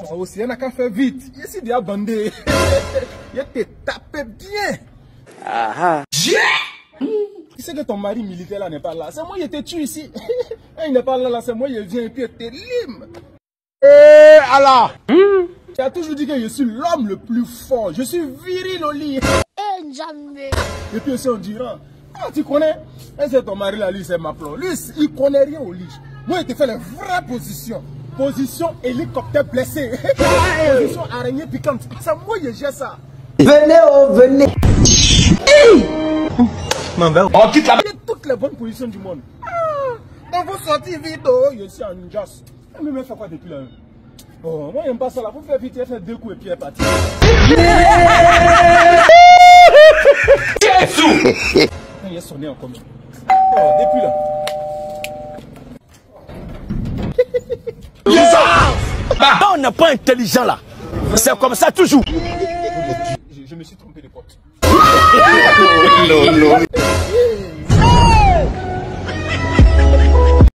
sasa usienda qu'à faire vite. Ici, dia bandé. Il te tape bien. Aha. Tu sais que ton mari militaire là n'est pas là. C'est moi qui te tue ici. il n'est pas là, là c'est moi qui viens et puis te lime. Eh, Allah Tu as toujours dit que je suis l'homme le plus fort. Je suis viril au lit. Eh, Njambe. Et puis aussi on dira, ah, tu connais? Et c'est ton mari là, lui c'est ma plan. Lui, il connaît rien au lit. Moi, il te fait les vraies positions. Position hélicoptère blessé. Position araignée piquante. C'est moi qui gère ça. Venez, oh, venez. On quitte la... Toutes les bonnes positions du monde. Ah, donc vous sortez vite, oh, je suis en jas. Mais me fait quoi depuis là? Oh, moi j'aime pas ça là. Faut faire vite, il fait deux coups et puis elle est partie. Il est sonné encore. Oh, depuis là. On n'est pas intelligent là. C'est comme ça toujours. Je, je me suis trompé de porte. Non, non.